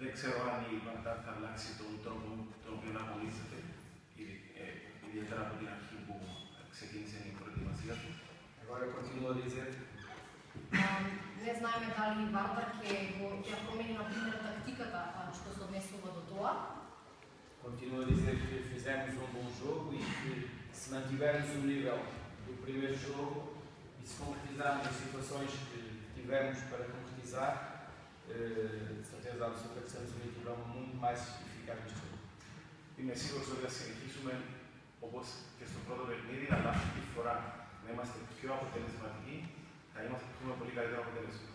Δεν ξέρω αν η Βαρτά θα αλλάξει τον τρόπο τον οποίο αγωνίζεται, ήδη- ε, ιδιαίτερα από την αρχή που ξεκίνησε η προετοιμασία του. Agora eu continuo a dizer, Um, не знаеме дали Вардар ќе го ќе промени на пример тактиката а, што се однесува до тоа. continuo a dizer que fizemos um bom jogo e que se mantivermos o nível do primeiro jogo e se concretizarmos as situações que tivemos para concretizar, eh, de certeza absoluta que seremos uma equipa muito mais eficaz neste jogo. Είμαι σίγουρος ότι θα συνεχίσουμε όπως και στο πρώτο παιχνίδι, αλλά αυτή τη φορά να είμαστε πιο αποτελεσματικοί, θα είμαστε θα έχουμε πολύ καλύτερο αποτέλεσμα.